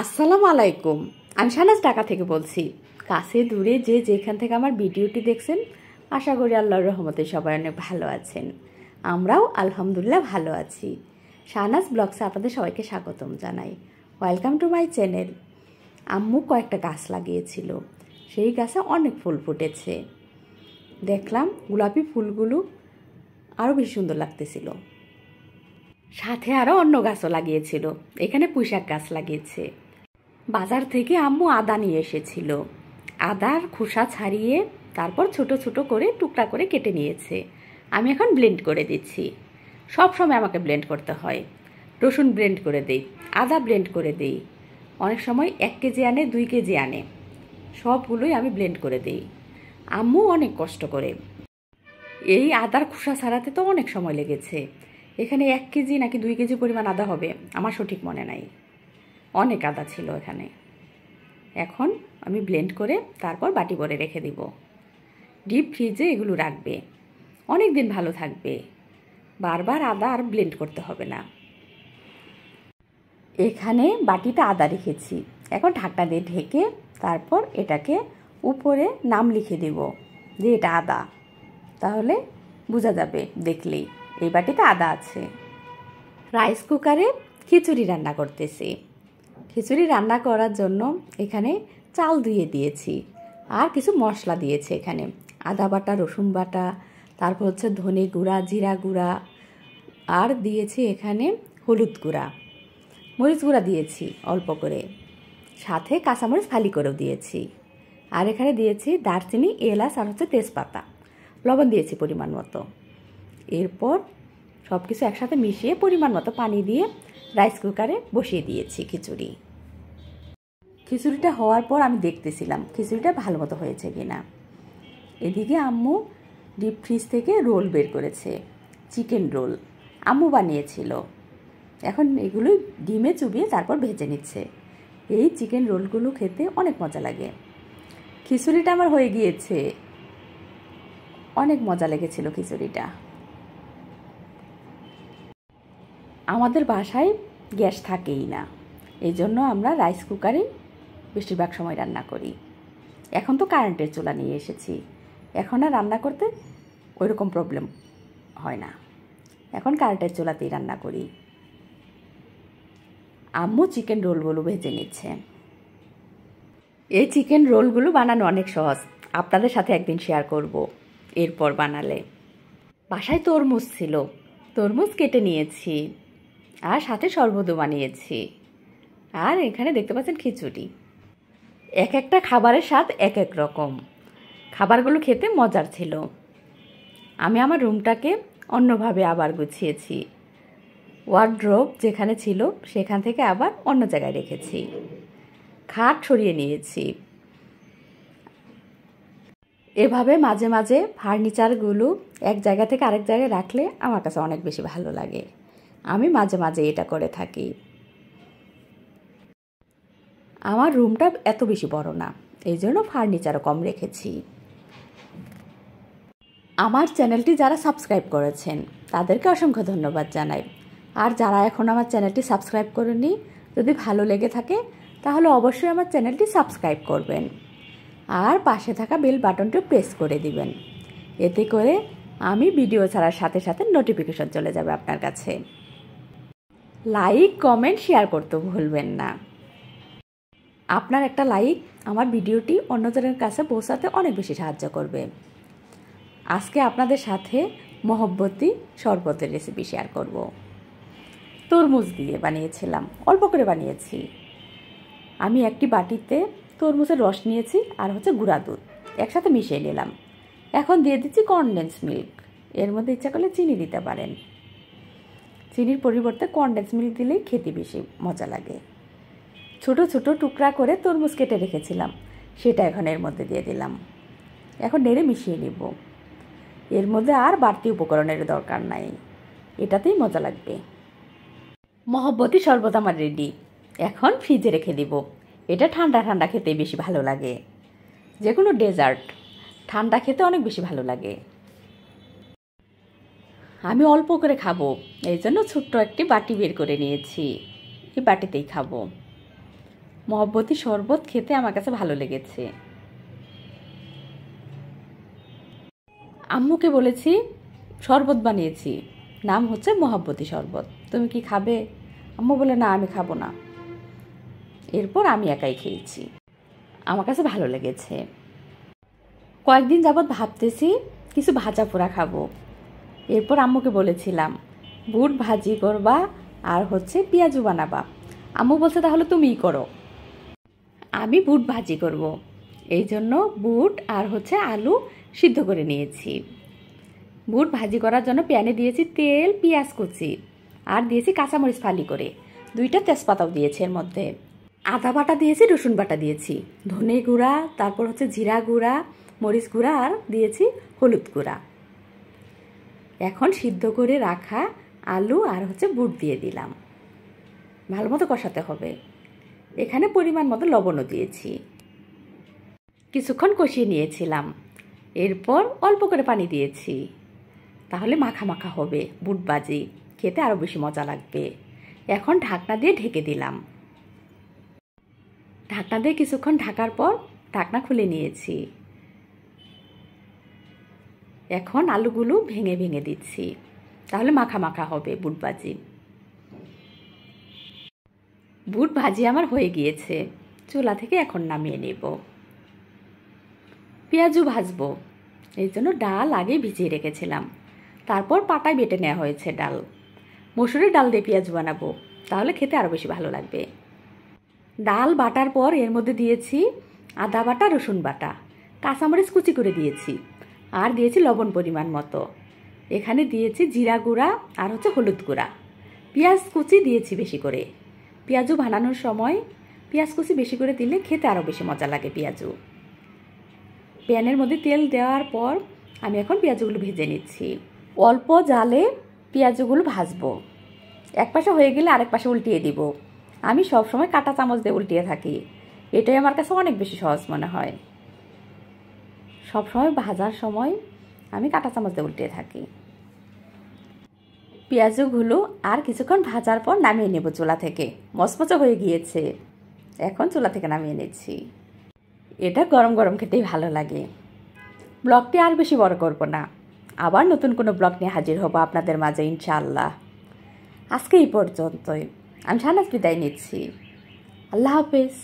আসসালামু আলাইকুম। আমি সানাজ ঢাকা থেকে বলছি, কাছে দূরে যে যেখান থেকে আমার ভিডিওটি দেখছেন, আশা করি আল্লাহর রহমতে সবাই অনেক ভালো আছেন। আমরাও আলহামদুলিল্লাহ ভালো আছি। শাহনাজ ব্লগসে আপনাদের সবাইকে স্বাগতম জানাই। ওয়েলকাম টু মাই চ্যানেল আম্মু কয়েকটা গাছ লাগিয়েছিল। সেই গাছে অনেক ফুল ফুটেছে। দেখলাম গোলাপি ফুলগুলো আরও বেশি সুন্দর লাগতেছিল। সাথে আরও অন্য গাছও লাগিয়েছিল। এখানে পুঁইশাক গাছ লাগিয়েছে। বাজার থেকে আম্মু আদা নিয়ে এসেছিল। আদার খোসা ছাড়িয়ে তারপর ছোট ছোট করে টুকরা করে কেটে নিয়েছে। আমি এখন ব্লেন্ড করে দিচ্ছি। সব সময় আমাকে ব্লেন্ড করতে হয়। রসুন ব্লেন্ড করে দেই, আদা ব্লেন্ড করে দেই। অনেক সময় এক কেজি আনে, দুই কেজি আনে। সবগুলোই আমি ব্লেন্ড করে দিই। আম্মু অনেক কষ্ট করে। এই আদার খোসা ছাড়াতে তো অনেক সময় লেগেছে। এখানে এক কেজি নাকি দুই কেজি পরিমাণ আদা হবে, আমার সঠিক মনে নাই। অনেক আদা ছিল এখানে। এখন আমি ব্লেন্ড করে তারপর বাটি করে রেখে দিব। ডিপ ফ্রিজে এগুলো রাখবে। অনেক দিন ভালো থাকবে। বারবার আদা আর ব্লেন্ড করতে হবে না। এখানে বাটিতে আদা রেখেছি। এখন ঢাকনা দিয়ে ঢেকে তারপর এটাকে উপরে নাম লিখে দেব যে এটা আদা। তাহলে বোঝা যাবে দেখলেই। এই বাটিতে আদা আছে। রাইস কুকারে খিচুড়ি রান্না করতেছি। খিচুড়ি রান্না করার জন্য এখানে চাল ধুয়ে দিয়েছি। আর কিছু মশলা দিয়েছি এখানে। আদা বাটা, রসুন বাটা, তারপর হচ্ছে ধনে গুঁড়া, জিরা গুঁড়া, আর দিয়েছি এখানে হলুদ গুঁড়া। মরিচ গুঁড়া দিয়েছি অল্প করে। সাথে কাঁচামরিচ ফালি করেও দিয়েছি। আর এখানে দিয়েছি দারচিনি, এলাচ আর হচ্ছে তেজপাতা। লবণ দিয়েছি পরিমাণ মতো। এরপর সব কিছু একসাথে মিশিয়ে পরিমাণ মতো পানি দিয়ে রাইস কুকারে বসিয়ে দিয়েছি খিচুড়ি। খিচুড়িটা হওয়ার পর আমি দেখতেছিলাম খিচুড়িটা ভালো মতো হয়েছে কিনা। এদিকে আম্মু ডিপ ফ্রিজ থেকে রোল বের করেছে, চিকেন রোল। আম্মু বানিয়েছিল। এখন এগুলো ডিমে চুবিয়ে তারপর ভেজে নিচ্ছে। এই চিকেন রোলগুলো খেতে অনেক মজা লাগে। খিচুড়িটা আমার হয়ে গিয়েছে। অনেক মজা লেগেছিল খিচুড়িটা। আমাদের বাসায় গ্যাস থাকেই না। এই জন্য আমরা রাইস কুকারে বেশিরভাগ সময় রান্না করি। এখন তো কারেন্টের চুলা নিয়ে এসেছি। এখন আর রান্না করতে ওই রকম প্রবলেম হয় না। এখন কারেন্টের চুলাতেই রান্না করি। আম্মু চিকেন রোলগুলো ভেজে নিচ্ছে। এই চিকেন রোলগুলো বানানো অনেক সহজ। আপনাদের সাথে একদিন শেয়ার করব এরপর বানালে। বাসায় তরমুজ ছিল। তরমুজ কেটে নিয়েছি। আর সাথে শরবতও বানিয়েছি। আর এখানে দেখতে পাচ্ছেন খিচুড়ি। এক একটা খাবারের স্বাদ এক এক রকম। খাবারগুলো খেতে মজার ছিল। আমি আমার রুমটাকে অন্যভাবে আবার গুছিয়েছি। ওয়ার্ড্রোব যেখানে ছিল, সেখান থেকে আবার অন্য জায়গায় রেখেছি। খাট সরিয়ে নিয়েছি। এভাবে মাঝে মাঝে ফার্নিচারগুলো এক জায়গা থেকে আরেক জায়গায় রাখলে আমার কাছে অনেক বেশি ভালো লাগে। আমি মাঝে মাঝে এটা করে থাকি। আমার রুমটা এত বেশি বড় না, এই জন্য ফার্নিচারও কম রেখেছি। আমার চ্যানেলটি যারা সাবস্ক্রাইব করেছেন, তাদেরকে অসংখ্য ধন্যবাদ জানাই। আর যারা এখন আমার চ্যানেলটি সাবস্ক্রাইব করেনি যদি ভালো লেগে থাকে, তাহলে অবশ্যই আমার চ্যানেলটি সাবস্ক্রাইব করবেন। আর পাশে থাকা বেল বাটনটি প্রেস করে দিবেন। এতে করে আমি ভিডিও ছাড়ার সাথে সাথে নোটিফিকেশন চলে যাবে আপনার কাছে। লাইক কমেন্ট শেয়ার করতে ভুলবেন না। আপনার একটা লাইক আমার ভিডিওটি অন্যজনের কাছে পৌঁছাতে অনেক বেশি সাহায্য করবে। আজকে আপনাদের সাথে মহব্বতী শরবতের রেসিপি শেয়ার করব। তরমুজ দিয়ে বানিয়েছিলাম, অল্প করে বানিয়েছি। আমি একটি বাটিতে তরমুজের রস নিয়েছি আর হচ্ছে গুঁড়া দুধ, একসাথে মিশিয়ে নিলাম। এখন দিয়ে দিচ্ছি কনডেন্স মিল্ক এর মধ্যে ইচ্ছা করলে চিনি দিতে পারেন। চিনির পরিবর্তে কনডেন্স মিল্ক দিলেই খেতে বেশি মজা লাগে। ছোট ছোট টুকরা করে তরমুজ কেটে রেখেছিলাম। সেটা এখন এর মধ্যে দিয়ে দিলাম। এখন নেড়ে মিশিয়ে নিব। এর মধ্যে আর বাড়তি উপকরণের দরকার নাই। এটাতেই মজা লাগবে। মহব্বতী শরবত আমার রেডি এখন ফ্রিজে রেখে দিব। এটা ঠান্ডা ঠান্ডা খেতে বেশি ভালো লাগে। যে কোনো ডেজার্ট ঠান্ডা খেতে অনেক বেশি ভালো লাগে। আমি অল্প করে খাব। এই জন্য ছোট্ট একটি বাটি বের করে নিয়েছি। এই বাটিতেই খাব। মহব্বতী শরবত খেতে আমার কাছে ভালো লেগেছে। আম্মুকে বলেছি, শরবত বানিয়েছি। নাম হচ্ছে মহাব্বতী শরবত। তুমি কি খাবে? আম্মু বলে না, আমি খাব না। এরপর আমি একাই খেয়েছি। আমার কাছে ভালো লেগেছে। কয়েকদিন যাবৎ ভাবতেছি, কিছু ভাজা পোড়া খাব। এরপর আম্মুকে বলেছিলাম, বুট ভাজি করবা আর হচ্ছে পেঁয়াজু বানাবা। আম্মু বলছে, তাহলে তুমিই করো। আমি বুট ভাজি করব। এই জন্য বুট আর হচ্ছে আলু সিদ্ধ করে নিয়েছি। বুট ভাজি করার জন্য প্যানে দিয়েছি তেল, পেঁয়াজ কুচি আর দিয়েছি কাঁচামরিচ ফালি করে। দুইটা তেজপাতাও দিয়েছি এর মধ্যে। আদা বাটা দিয়েছি, রসুন বাটা দিয়েছি, ধনে গুঁড়া, তারপর হচ্ছে জিরা গুঁড়া, মরিচ গুঁড়া আর দিয়েছি হলুদ গুঁড়া। এখন সিদ্ধ করে রাখা আলু আর হচ্ছে বুট দিয়ে দিলাম। ভালো মতো কষাতে হবে। এখানে পরিমাণ মতো লবণও দিয়েছি। কিছুক্ষণ কষিয়ে নিয়েছিলাম। এরপর অল্প করে পানি দিয়েছি। তাহলে মাখা মাখা হবে, বুট বাজি। খেতে আরও বেশি মজা লাগবে। এখন ঢাকনা দিয়ে ঢেকে দিলাম। ঢাকনা দিয়ে কিছুক্ষণ ঢাকার পর ঢাকনা খুলে নিয়েছি। এখন আলুগুলো ভেঙে ভেঙে দিচ্ছি। তাহলে মাখা মাখা হবে বুট ভাজি। বুট ভাজি আমার হয়ে গিয়েছে। চুলা থেকে এখন নামিয়ে নেব। পেঁয়াজও ভাজবো। এই জন্য ডাল আগে ভিজিয়ে রেখেছিলাম। তারপর পাটায় বেটে নেওয়া হয়েছে ডাল। মসুরের ডাল দিয়ে পেঁয়াজ বানাবো। তাহলে খেতে আরও বেশি ভালো লাগবে। ডাল বাটার পর এর মধ্যে দিয়েছি আদা বাটা, রসুন বাটা। কাঁচামরিচ কুচি করে দিয়েছি। আর দিয়েছি লবণ পরিমাণ মতো। এখানে দিয়েছি জিরা গুঁড়া আর হচ্ছে হলুদ গুঁড়া। পেঁয়াজ কুচি দিয়েছি বেশি করে। পেঁয়াজু বানানোর সময় পেঁয়াজ কুচি বেশি করে দিলে খেতে আরও বেশি মজা লাগে পেঁয়াজু প্যানের মধ্যে তেল দেওয়ার পর আমি এখন পেঁয়াজগুলো ভেজে নিচ্ছি। অল্প জালে পেঁয়াজগুলো ভাজবো। এক পাশে হয়ে গেলে আরেক পাশে উল্টিয়ে দিব। আমি সবসময় কাটা চামচ দিয়ে উল্টিয়ে থাকি। এটাই আমার কাছে অনেক বেশি সহজ মনে হয়। সবসময় ভাজার সময় আমি কাটা চামচ দিয়ে উল্টিয়ে থাকি। পেঁয়াজগুলো আর কিছুক্ষণ ভাজার পর নামিয়ে নেব চুলা থেকে। মচমচা হয়ে গিয়েছে। এখন চুলা থেকে নামিয়ে নিচ্ছি। এটা গরম গরম খেতেই ভালো লাগে। ব্লগটি আর বেশি বড় করব না। আবার নতুন কোনো ব্লগ নিয়ে হাজির হব আপনাদের মাঝে ইনশাআল্লাহ। আজকে এই পর্যন্তই। আমি সানাজ বিদায় নিচ্ছি। আল্লাহ হাফেজ।